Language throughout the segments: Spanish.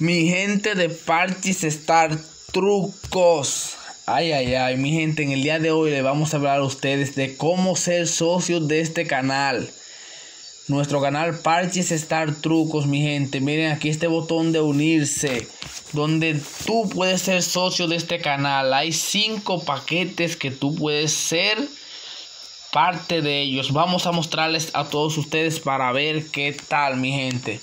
Mi gente de Parties Star Trucos. Ay, ay, ay, mi gente, en el día de hoy le vamos a hablar a ustedes de cómo ser socios de este canal. Nuestro canal Parches Star Trucos, mi gente. Miren aquí este botón de unirse, donde tú puedes ser socio de este canal. Hay cinco paquetes que tú puedes ser parte de ellos. Vamos a mostrarles a todos ustedes para ver qué tal, mi gente.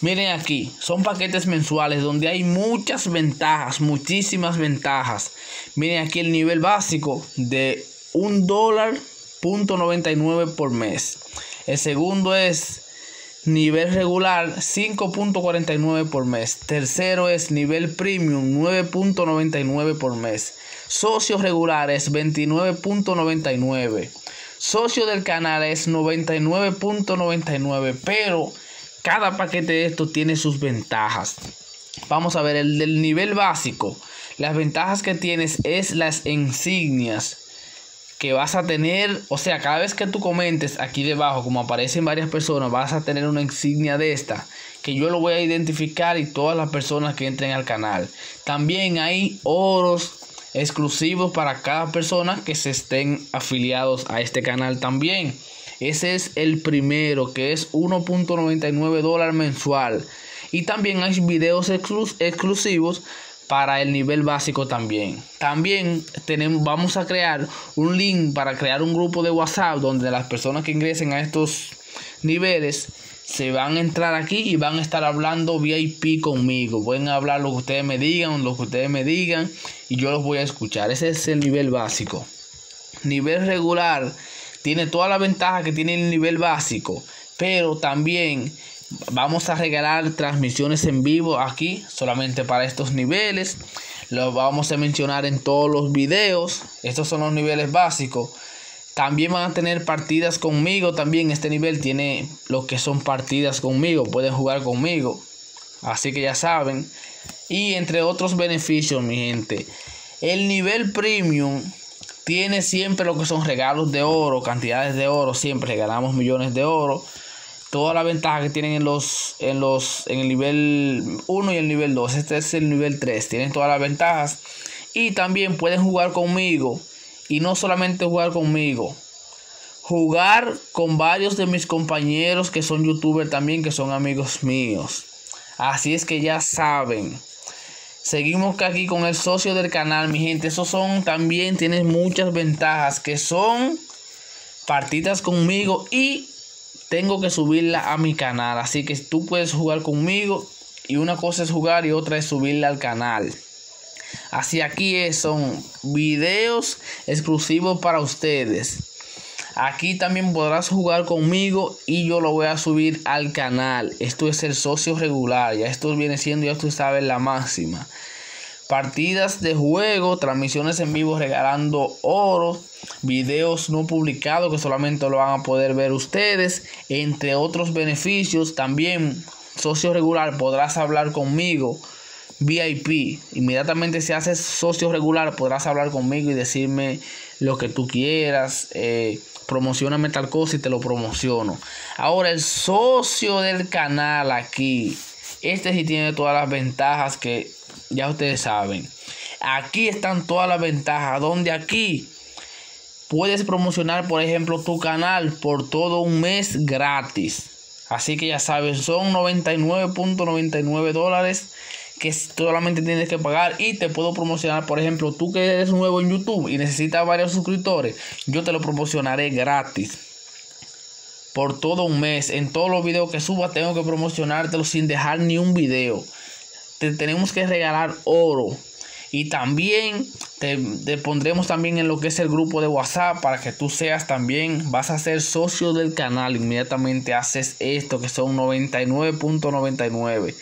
Miren aquí, son paquetes mensuales donde hay muchas ventajas, muchísimas ventajas. Miren aquí el nivel básico de un dólar punto 99 por mes. El segundo es nivel regular 5.49 por mes. Tercero es nivel premium 9.99 por mes. Socios regulares 29.99. Socio del canal es 99.99, pero cada paquete de estos tiene sus ventajas. Vamos a ver el del nivel básico. Las ventajas que tienes es las insignias que vas a tener, o sea, cada vez que tú comentes aquí debajo, como aparecen varias personas, vas a tener una insignia de esta, que yo lo voy a identificar y todas las personas que entren al canal. También hay oros exclusivos para cada persona que se estén afiliados a este canal también. Ese es el primero que es 1.99 dólares mensual. Y también hay videos exclusivos para el nivel básico también. También tenemos, vamos a crear un link para crear un grupo de WhatsApp donde las personas que ingresen a estos niveles se van a entrar aquí y van a estar hablando VIP conmigo. Pueden hablar lo que ustedes me digan, lo que ustedes me digan y yo los voy a escuchar. Ese es el nivel básico. Nivel regular tiene toda la ventaja que tiene el nivel básico, pero también vamos a regalar transmisiones en vivo aquí solamente para estos niveles. Los vamos a mencionar en todos los videos. Estos son los niveles básicos. También van a tener partidas conmigo. También este nivel tiene lo que son partidas conmigo. Pueden jugar conmigo. Así que ya saben. Y entre otros beneficios, mi gente. El nivel premium tiene siempre lo que son regalos de oro. Cantidades de oro. Siempre regalamos millones de oro. Toda la ventaja que tienen en los en los en el nivel 1 y el nivel 2. Este es el nivel 3. Tienen todas las ventajas. Y también pueden jugar conmigo y no solamente jugar conmigo, jugar con varios de mis compañeros que son youtubers también, que son amigos míos. Así es que ya saben. Seguimos aquí con el socio del canal, mi gente. Esos son también, tienen muchas ventajas que son partidas conmigo y tengo que subirla a mi canal. Así que tú puedes jugar conmigo y una cosa es jugar y otra es subirla al canal. Así aquí son videos exclusivos para ustedes. Aquí también podrás jugar conmigo y yo lo voy a subir al canal. Esto es el socio regular. Ya esto viene siendo, ya tú sabes, la máxima. Partidas de juego, transmisiones en vivo regalando oro, videos no publicados que solamente lo van a poder ver ustedes, entre otros beneficios. También, socio regular, podrás hablar conmigo VIP. Inmediatamente si haces socio regular podrás hablar conmigo y decirme lo que tú quieras. Eh, promocioname tal cosa y te lo promociono. Ahora el socio del canal aquí. Este sí tiene todas las ventajas que ya ustedes saben. Aquí están todas las ventajas. Donde aquí puedes promocionar, por ejemplo, tu canal por todo un mes gratis. Así que ya sabes, son 99.99 dólares que solamente tienes que pagar y te puedo promocionar. Por ejemplo, tú que eres nuevo en YouTube y necesitas varios suscriptores, yo te lo promocionaré gratis. Por todo un mes, en todos los videos que suba, tengo que promocionártelo sin dejar ni un video. Te tenemos que regalar oro. Y también te, te, pondremos también en lo que es el grupo de WhatsApp para que tú seas también, vas a ser socio del canal. Inmediatamente haces esto que son 99.99.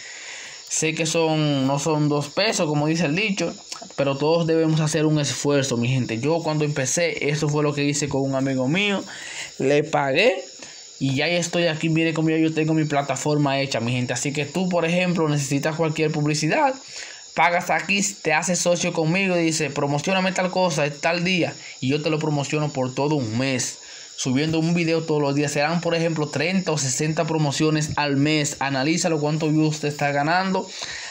Sé que son, no son dos pesos, como dice el dicho, pero todos debemos hacer un esfuerzo, mi gente. Yo cuando empecé, eso fue lo que hice con un amigo mío. Le pagué y ya estoy aquí. Mire cómo yo tengo mi plataforma hecha, mi gente. Así que tú, por ejemplo, necesitas cualquier publicidad. Pagas aquí, te haces socio conmigo y dice, promocioname tal cosa, tal día. Y yo te lo promociono por todo un mes subiendo un video todos los días. Serán, por ejemplo, 30 o 60 promociones al mes. Analízalo cuánto views te está ganando.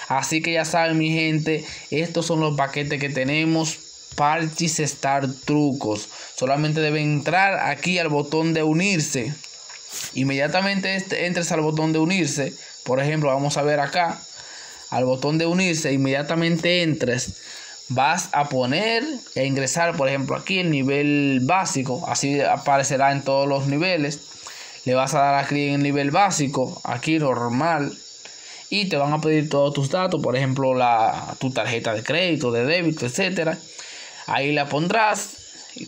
Así que ya saben mi gente, estos son los paquetes que tenemos. Parchis Star Trucos. Solamente deben entrar aquí al botón de unirse. Inmediatamente este, entres al botón de unirse. Por ejemplo, vamos a ver acá. Al botón de unirse, inmediatamente entres. Vas a poner e ingresar, por ejemplo, aquí el nivel básico. Así aparecerá en todos los niveles. Le vas a dar aquí en el nivel básico. Aquí normal y te van a pedir todos tus datos, por ejemplo, la, tu tarjeta de crédito, de débito, etcétera. Ahí la pondrás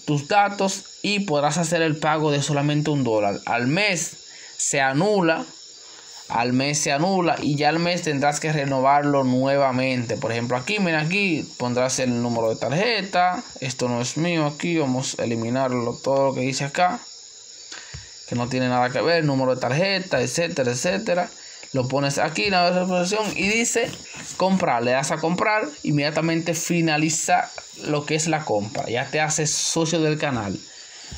tus datos y podrás hacer el pago de solamente un dólar. Al mes se anula, al mes se anula y ya al mes tendrás que renovarlo nuevamente. Por ejemplo, aquí, mira aquí, pondrás el número de tarjeta. Esto no es mío aquí, vamos a eliminarlo todo lo que dice acá. Que no tiene nada que ver, número de tarjeta, etcétera, etcétera lo pones aquí en la reproducción y dice comprar, le das a comprar, inmediatamente finaliza lo que es la compra, ya te haces socio del canal.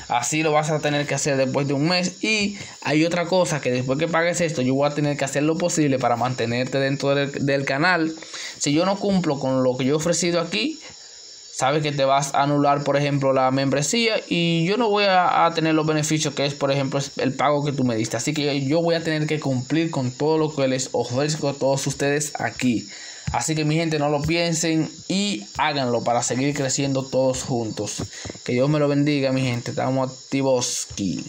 Así lo vas a tener que hacer después de un mes. Y hay otra cosa que después que pagues esto, yo voy a tener que hacer lo posible para mantenerte dentro del, del canal. Si yo no cumplo con lo que yo he ofrecido aquí, sabes que te vas a anular, por ejemplo, la membresía y yo no voy a, tener los beneficios que es, por ejemplo, el pago que tú me diste. Así que yo voy a tener que cumplir con todo lo que les ofrezco a todos ustedes aquí. Así que mi gente no lo piensen y háganlo para seguir creciendo todos juntos. Que Dios me lo bendiga, mi gente. Estamos activos aquí.